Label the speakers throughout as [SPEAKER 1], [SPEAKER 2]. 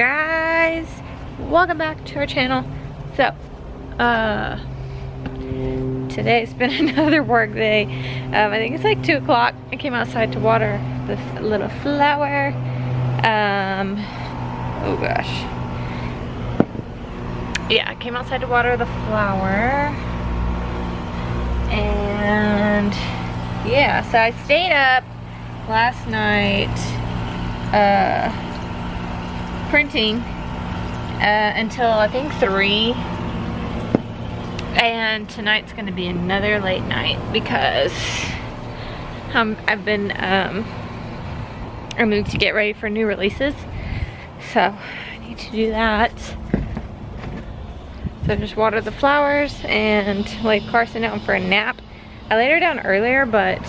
[SPEAKER 1] Guys, welcome back to our channel. So, uh, today's been another work day. Um, I think it's like two o'clock. I came outside to water this little flower. Um, oh gosh. Yeah, I came outside to water the flower. And yeah, so I stayed up last night uh, printing uh, until I think 3 and tonight's gonna be another late night because I've been um, I moved to get ready for new releases. So I need to do that. So I just water the flowers and lay Carsyn down for a nap. I laid her down earlier but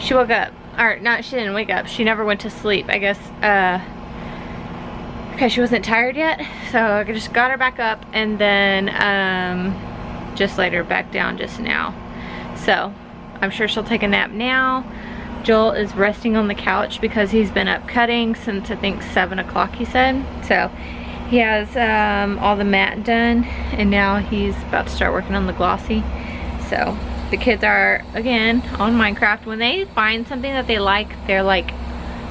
[SPEAKER 1] she woke up. Or not she didn't wake up. She never went to sleep. I guess uh because she wasn't tired yet so I just got her back up and then um just laid her back down just now. So I'm sure she'll take a nap now. Joel is resting on the couch because he's been up cutting since I think 7 o'clock he said. So he has um, all the mat done and now he's about to start working on the glossy. So the kids are again on Minecraft. When they find something that they like they're like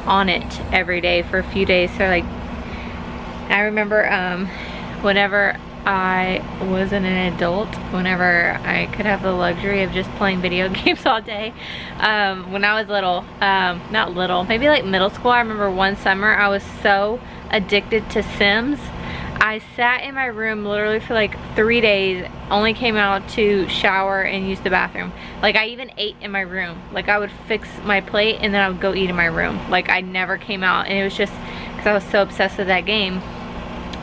[SPEAKER 1] on it every day for a few days. So like I remember um, whenever I wasn't an adult, whenever I could have the luxury of just playing video games all day. Um, when I was little, um, not little, maybe like middle school, I remember one summer I was so addicted to Sims I sat in my room literally for like three days, only came out to shower and use the bathroom. Like I even ate in my room. Like I would fix my plate and then I would go eat in my room. Like I never came out and it was just because I was so obsessed with that game.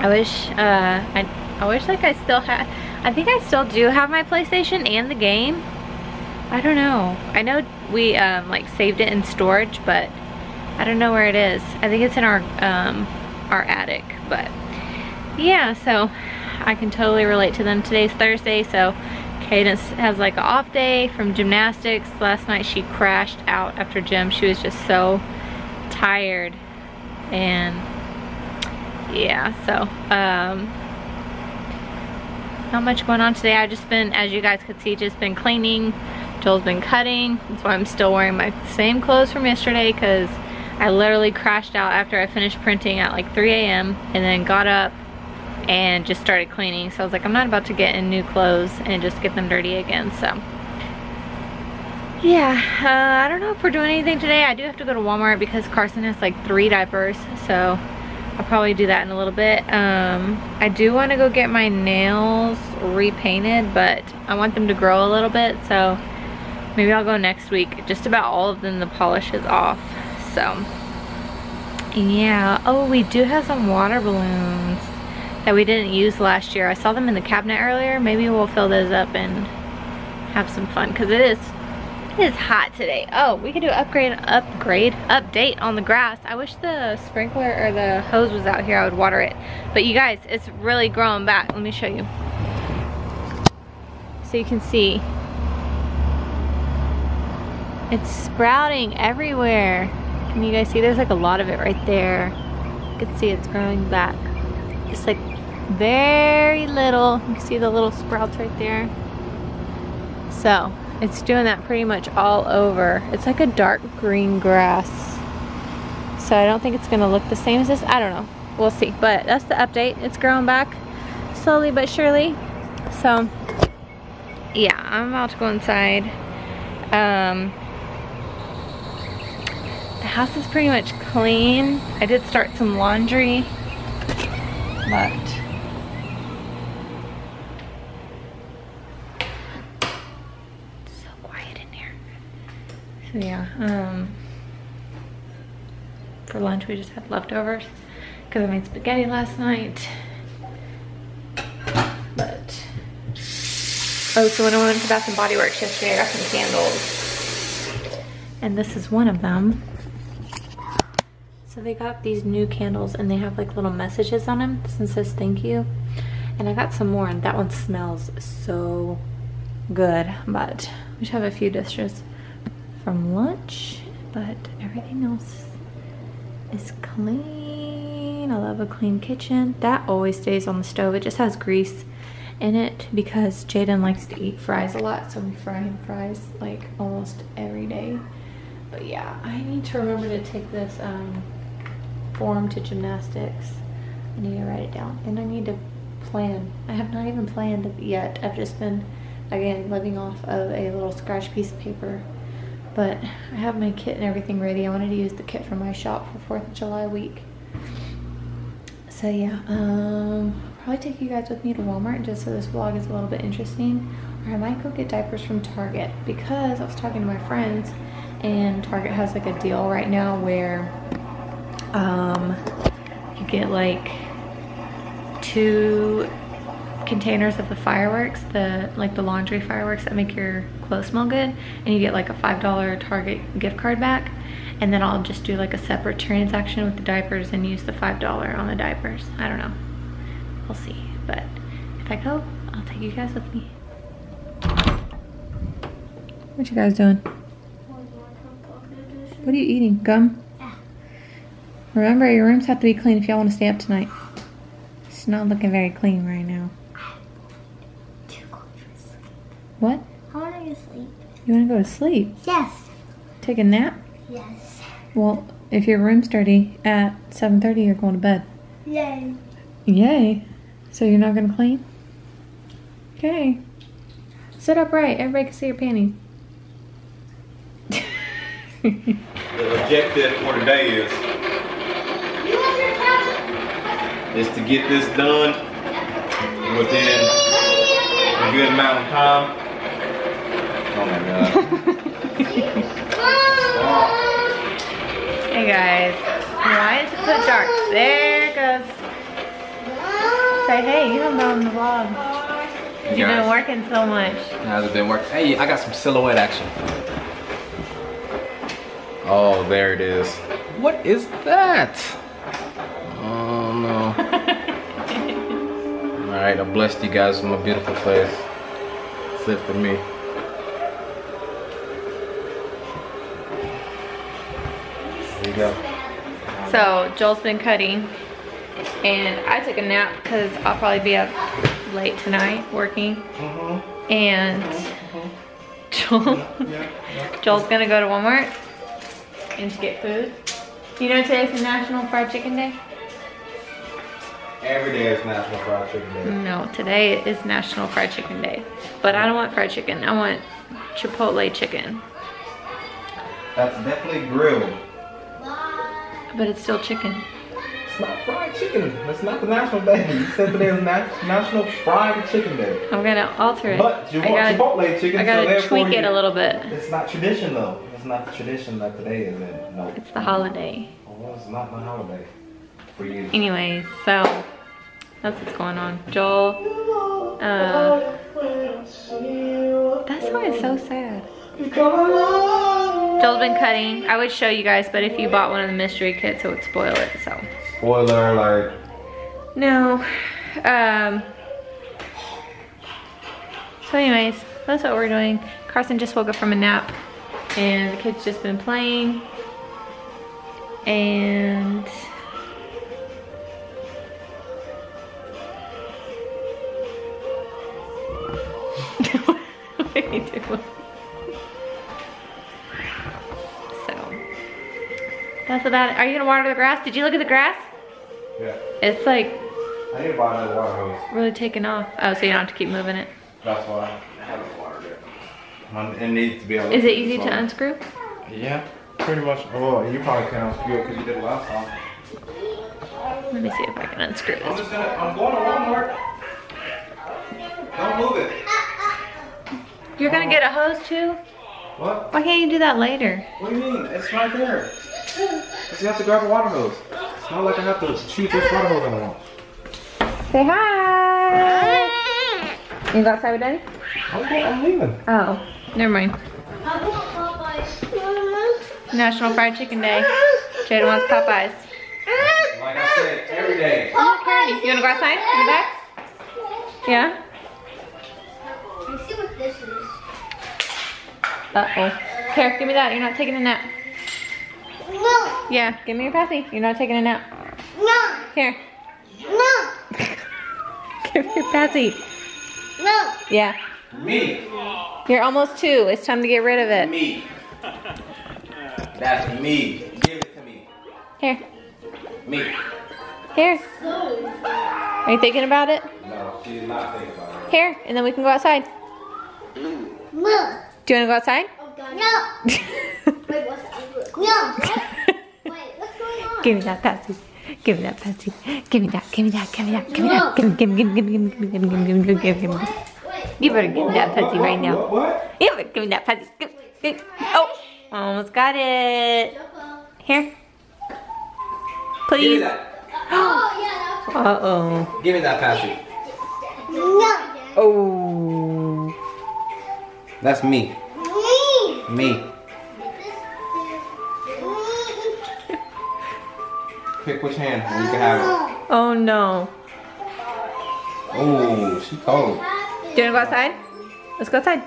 [SPEAKER 1] I wish, uh, I, I wish like I still had, I think I still do have my PlayStation and the game. I don't know. I know we um, like saved it in storage, but I don't know where it is. I think it's in our, um, our attic, but yeah, so I can totally relate to them. Today's Thursday, so Kaedynce has like an off day from gymnastics. Last night she crashed out after gym. She was just so tired and yeah, so um, not much going on today. I've just been, as you guys could see, just been cleaning. Joel's been cutting. That's why I'm still wearing my same clothes from yesterday because I literally crashed out after I finished printing at like 3 a.m. and then got up and just started cleaning. So I was like, I'm not about to get in new clothes and just get them dirty again. So yeah, uh, I don't know if we're doing anything today. I do have to go to Walmart because Carsyn has like three diapers. So I'll probably do that in a little bit. Um, I do want to go get my nails repainted, but I want them to grow a little bit. So maybe I'll go next week. Just about all of them, the polish is off. So yeah. Oh, we do have some water balloons that we didn't use last year. I saw them in the cabinet earlier. Maybe we'll fill those up and have some fun because it is is hot today. Oh, we could do upgrade, upgrade, update on the grass. I wish the sprinkler or the hose was out here. I would water it. But you guys, it's really growing back. Let me show you. So you can see. It's sprouting everywhere. Can you guys see? There's like a lot of it right there. You can see it's growing back. It's like very little. You can see the little sprouts right there. So it's doing that pretty much all over. It's like a dark green grass. So I don't think it's gonna look the same as this. I don't know. We'll see. But that's the update. It's growing back slowly but surely. So yeah, I'm about to go inside. Um, the house is pretty much clean. I did start some laundry but so quiet in here. So yeah, um, for lunch we just had leftovers because I made spaghetti last night. But oh, so when I went to Bath and Body Works yesterday, I got some candles, and this is one of them. So they got these new candles and they have like little messages on them. This one says thank you. And I got some more and that one smells so good. But we just have a few dishes from lunch, but everything else is clean. I love a clean kitchen. That always stays on the stove. It just has grease in it because Jaedyn likes to eat fries a lot. So we fry him fries like almost every day. But yeah, I need to remember to take this um, form to gymnastics. I need to write it down. And I need to plan. I have not even planned yet. I've just been, again, living off of a little scratch piece of paper. But I have my kit and everything ready. I wanted to use the kit from my shop for 4th of July week. So yeah, um, probably take you guys with me to Walmart just so this vlog is a little bit interesting. Or I might go get diapers from Target because I was talking to my friends and Target has like a deal right now where um, you get like two containers of the fireworks, the like the laundry fireworks that make your clothes smell good, and you get like a $5 Target gift card back. And then I'll just do like a separate transaction with the diapers and use the $5 on the diapers. I don't know. We'll see. But if I go, I'll take you guys with me. What you guys doing? What are you eating? Gum? Ah. Remember, your rooms have to be clean if y'all want to stay up tonight. It's not looking very clean right now. What?
[SPEAKER 2] I want to go sleep.
[SPEAKER 1] You want to go to sleep?
[SPEAKER 2] Yes.
[SPEAKER 1] Take a nap?
[SPEAKER 2] Yes.
[SPEAKER 1] Well, if your room's dirty at 7.30, you're going to bed.
[SPEAKER 2] Yay.
[SPEAKER 1] Yay. So you're not going to clean? Okay. Sit upright. Everybody can see your panties.
[SPEAKER 3] The objective for today is is to get this done within a good amount of time. Oh my god.
[SPEAKER 1] hey guys. Why is it so dark? There it goes. Say hey, you haven't been on the vlog. You've been working so much.
[SPEAKER 3] How's it been working? Hey, I got some silhouette action. Oh, there it is. What is that? Oh no. Alright, I blessed you guys with my beautiful face. That's it for me. Go.
[SPEAKER 1] So Joel's been cutting and I took a nap because I'll probably be up late tonight working.
[SPEAKER 3] Mm-hmm.
[SPEAKER 1] And Joel, Joel's gonna go to Walmart and to get food. You know today's the National Fried Chicken Day?
[SPEAKER 3] Every day is National Fried Chicken Day.
[SPEAKER 1] No, today is National Fried Chicken Day. But I don't want fried chicken. I want Chipotle chicken.
[SPEAKER 3] That's definitely grilled.
[SPEAKER 1] But it's still chicken.
[SPEAKER 3] It's not fried chicken. That's not the national day. You said today is Nat- National Fried Chicken Day.
[SPEAKER 1] I'm gonna alter it.
[SPEAKER 3] But you want Chipotle chicken,
[SPEAKER 1] I
[SPEAKER 3] so
[SPEAKER 1] gotta
[SPEAKER 3] therefore
[SPEAKER 1] tweak it a little bit.
[SPEAKER 3] It's not tradition though. It's not the tradition that today is in. No.
[SPEAKER 1] It's the holiday.
[SPEAKER 3] Oh, it's not my holiday. For you.
[SPEAKER 1] Anyways, so that's what's going on. Joel, uh, that song is so sad. Joel's been cutting. I would show you guys, but if you bought one of the mystery kits, it would spoil it, so.
[SPEAKER 3] Spoiler alert.
[SPEAKER 1] No. Um, so anyways, that's what we're doing. Carsyn just woke up from a nap and the kid's just been playing. And that's about it. Are you gonna water the grass? Did you look at the grass?
[SPEAKER 3] Yeah.
[SPEAKER 1] It's like
[SPEAKER 3] I need to buy another water hose.
[SPEAKER 1] really taking off. Oh, so you don't have to keep moving it.
[SPEAKER 3] That's why I haven't watered it. It needs to be.
[SPEAKER 1] Is it easy to unscrew?
[SPEAKER 3] Yeah. Pretty much. Oh, you probably can't unscrew it because you did it last time.
[SPEAKER 1] Let me see if I can unscrew
[SPEAKER 3] I'm
[SPEAKER 1] this.
[SPEAKER 3] just gonna. I'm going to Walmart. Don't move it.
[SPEAKER 1] You're gonna oh. get a hose too?
[SPEAKER 3] What?
[SPEAKER 1] Why can't you do that later?
[SPEAKER 3] What do you mean? It's right there. Just you have to grab a water hose. It's not like I have to choose which water hose I want.
[SPEAKER 1] Say hi. You go outside with Daddy?
[SPEAKER 3] I'm, I'm leaving.
[SPEAKER 1] Oh, never mind. National Fried Chicken Day. Jada wants Popeyes.
[SPEAKER 3] Like I said, every day.
[SPEAKER 1] Okay, you wanna go outside in the back? Yeah?
[SPEAKER 2] Let's see what this is.
[SPEAKER 1] Uh oh. Here, give me that. You're not taking a nap.
[SPEAKER 2] No.
[SPEAKER 1] Yeah, give me your Patsy. You're not taking a nap.
[SPEAKER 2] No.
[SPEAKER 1] Here.
[SPEAKER 2] No.
[SPEAKER 1] Give me your Patsy.
[SPEAKER 2] No.
[SPEAKER 1] Yeah.
[SPEAKER 3] Me.
[SPEAKER 1] You're almost two. It's time to get rid of it.
[SPEAKER 3] Me. That's me. Give it to me.
[SPEAKER 1] Here.
[SPEAKER 3] Me.
[SPEAKER 1] Here. Are you thinking about it?
[SPEAKER 3] No, she did not think about it.
[SPEAKER 1] Here, and then we can go outside.
[SPEAKER 2] No.
[SPEAKER 1] Do you want to go outside?
[SPEAKER 2] No. Wait, what's that? No. Wait, what's going on?
[SPEAKER 1] give me that Patsy. Give me that Patsy. Give me that. Give me that. Give me that. Give me that. Give me, give me, give me, give me, give me, give me, give me, give me, give me, give me.
[SPEAKER 2] Wait.
[SPEAKER 1] You better give me that Patsy right now.
[SPEAKER 3] What? What?
[SPEAKER 1] You better give me that Patsy. Give, give. Oh, almost got it. Here. Please.
[SPEAKER 2] Oh, yeah,
[SPEAKER 1] Uh-oh.
[SPEAKER 3] Give me that Patsy.
[SPEAKER 2] No.
[SPEAKER 1] Oh.
[SPEAKER 3] That's me.
[SPEAKER 2] Me.
[SPEAKER 3] Me. Pick which hand and you can have it.
[SPEAKER 1] Oh no.
[SPEAKER 3] Oh, she cold.
[SPEAKER 1] Do you want to go outside? Let's go outside.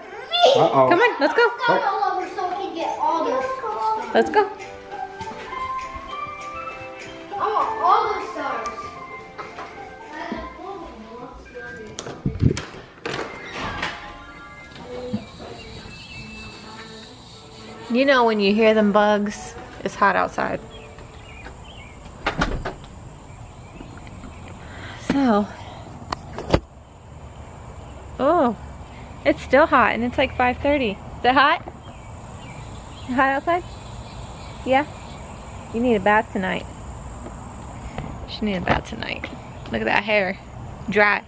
[SPEAKER 3] Uh-oh.
[SPEAKER 1] Come on, let's go.
[SPEAKER 2] Start all over so we can get all those stars.
[SPEAKER 1] Let's go.
[SPEAKER 2] I want all those stars.
[SPEAKER 1] You know when you hear them bugs, it's hot outside. So, oh, it's still hot and it's like 5.30. Is it hot? Hot outside? Yeah? You need a bath tonight. She need a bath tonight. Look at that hair. Dry.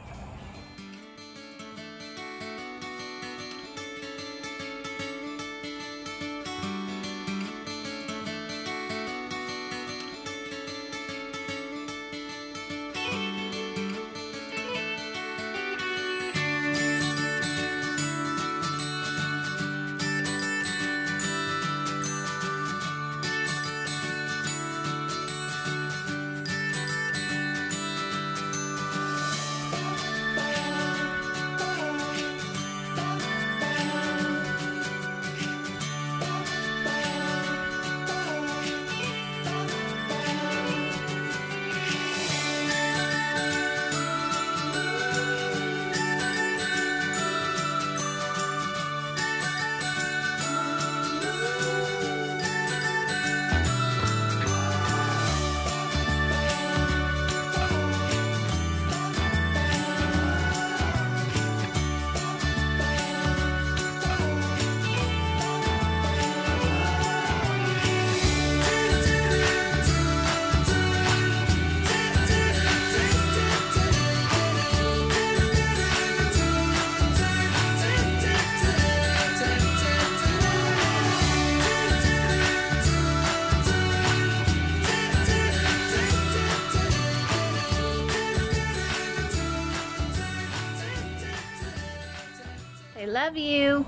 [SPEAKER 1] Love you.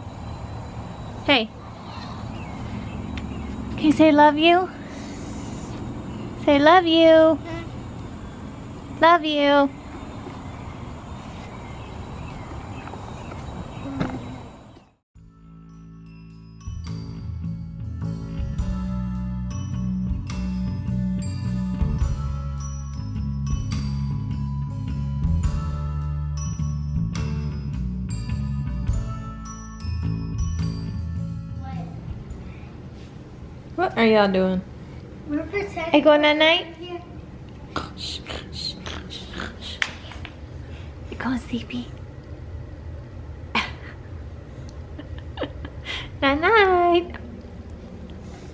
[SPEAKER 1] Hey. Can you say love you? Say love you. Mm-hmm. Love you. What are y'all doing?
[SPEAKER 2] We're protecting.
[SPEAKER 1] Are you going that night?
[SPEAKER 2] here.
[SPEAKER 1] You going sleepy? night night.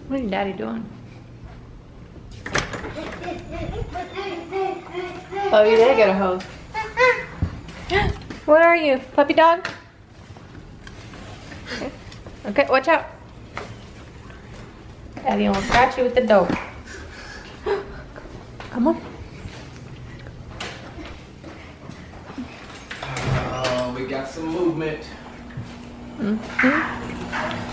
[SPEAKER 1] What are your daddy doing? Oh, you did get a hose. What are you? Puppy dog? Okay, okay watch out. Daddy will scratch you with the dope. Come on.
[SPEAKER 3] Oh, we got some movement.
[SPEAKER 1] Mhm. Ow.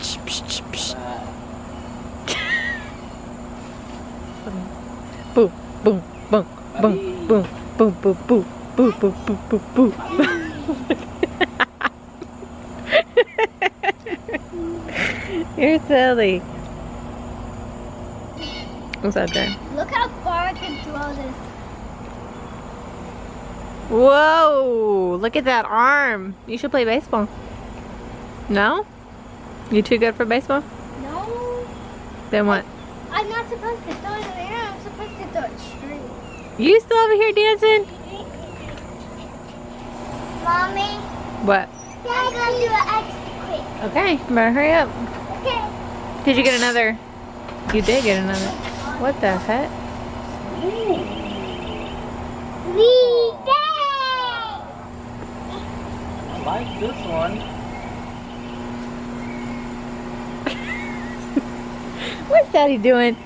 [SPEAKER 1] Boom, boom, boom, boom, boom, boom, boom, boom, boom, boom, boom, boom, boom. You're silly. What's up there?
[SPEAKER 2] Look how far I can throw this.
[SPEAKER 1] Whoa! Look at that arm. You should play baseball. No? You too good for baseball?
[SPEAKER 2] No.
[SPEAKER 1] Then what?
[SPEAKER 2] I'm not supposed to throw it in the air. I'm supposed to throw it straight.
[SPEAKER 1] You still over here dancing?
[SPEAKER 2] Mommy,
[SPEAKER 1] What?
[SPEAKER 2] I'm gonna do it extra quick.
[SPEAKER 1] Okay, better hurry up.
[SPEAKER 2] Okay.
[SPEAKER 1] Did you get another? You did get another. What the heck?
[SPEAKER 2] We did.
[SPEAKER 3] I like this one.
[SPEAKER 1] What's Daddy doing?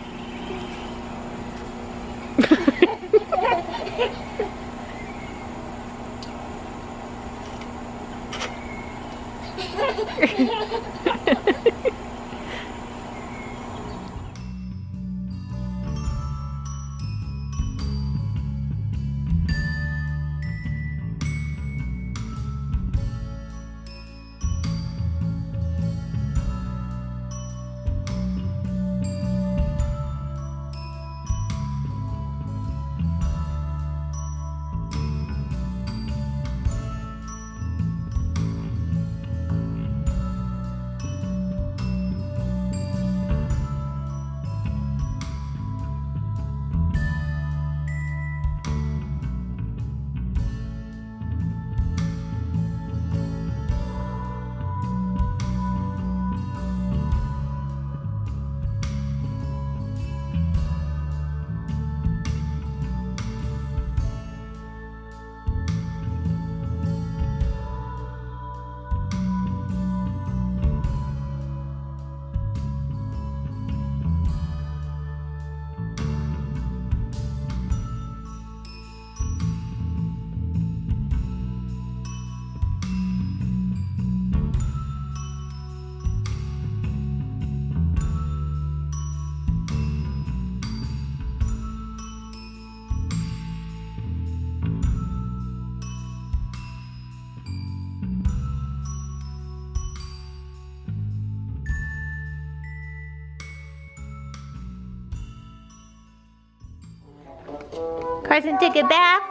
[SPEAKER 1] Carsyn took a bath.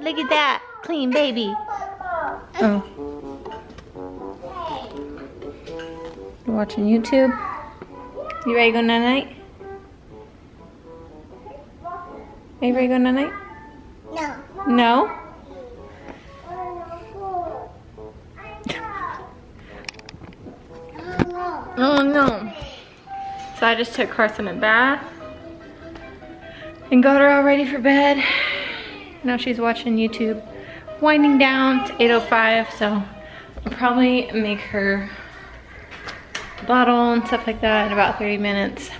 [SPEAKER 1] Look at that. Clean baby. Oh. You're watching YouTube? You ready to go night night? Are you ready to go night night?
[SPEAKER 2] No.
[SPEAKER 1] No?
[SPEAKER 2] Oh
[SPEAKER 1] no. So I just took Carsyn a bath and got her all ready for bed. Now she's watching YouTube. Winding down, it's 8.05, so I'll probably make her bottle and stuff like that in about 30 minutes.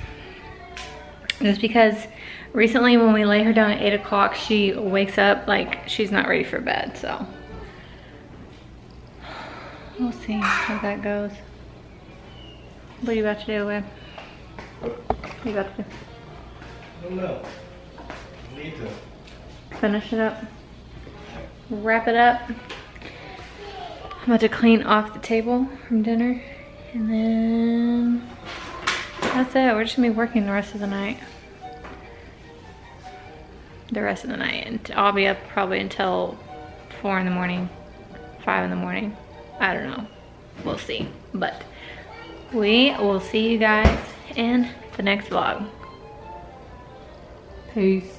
[SPEAKER 1] Just because recently when we lay her down at 8 o'clock, she wakes up like she's not ready for bed, so. We'll see how that goes. What are you about to do, Web? What are you about to do?
[SPEAKER 3] I don't know. Need to.
[SPEAKER 1] Finish it up. Wrap it up. I'm about to clean off the table from dinner. And then that's it. We're just gonna be working the rest of the night. The rest of the night. And I'll be up probably until four in the morning, five in the morning. I don't know. We'll see. But we will see you guys in the next vlog. Peace.